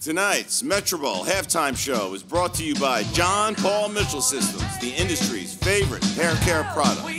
Tonight's Metrobowl halftime show is brought to you by John Paul Mitchell Systems, the industry's favorite hair care product.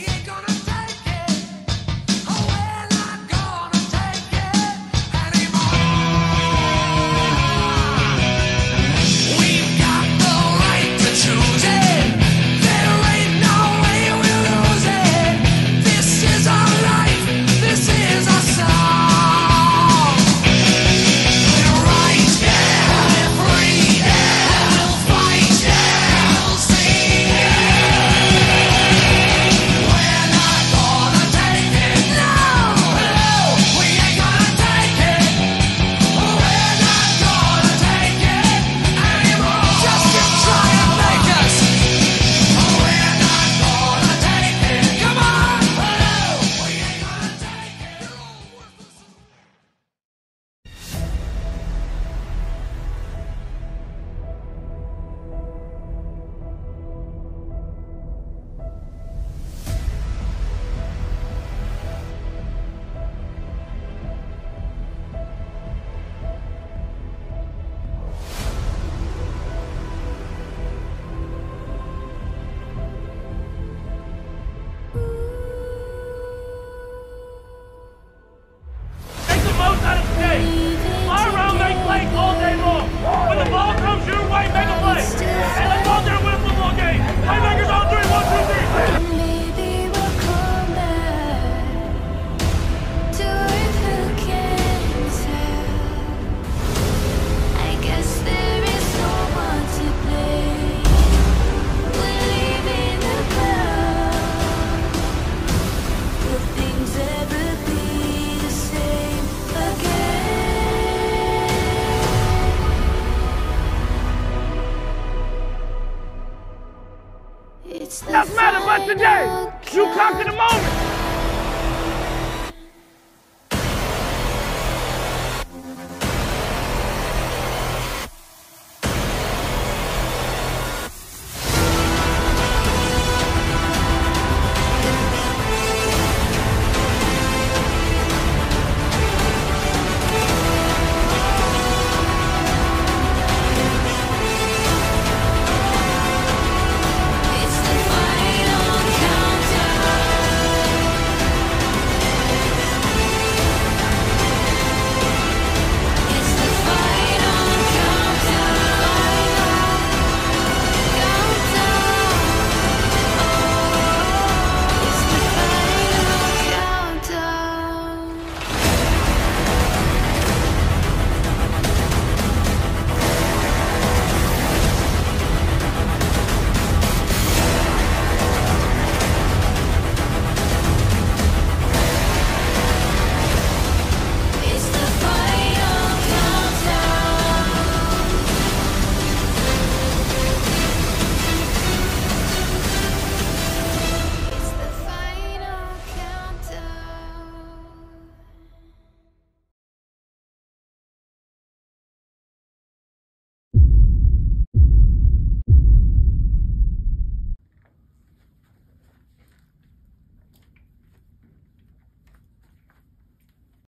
It's Doesn't matter about today. You conquer the moment.